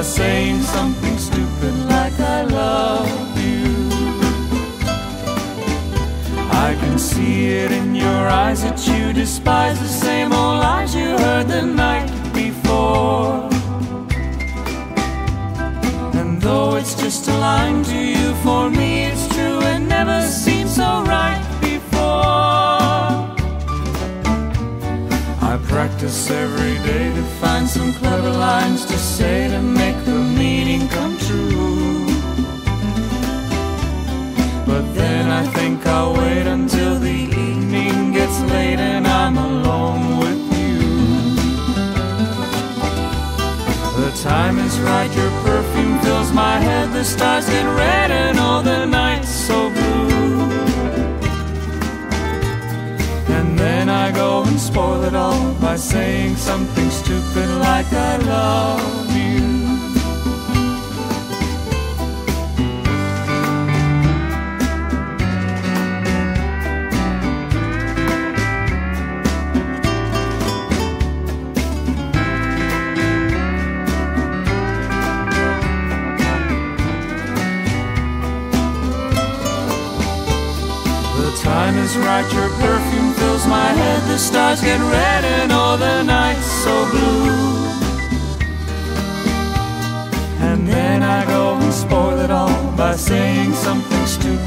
by saying something stupid like I love you. I can see it in your eyes that you despise the same old lies you heard the night before. And though it's just a line to every day to find some clever lines to say to make the meaning come true. But then I think I'll wait until the evening gets late and I'm alone with you. The time is right, your perfume fills my head, the stars get red and all the night's so blue. Spoil it all by saying something stupid like I love you. The time is right, your perfume fills my head, the stars get red and all the night's so blue. And then I go and spoil it all by saying something stupid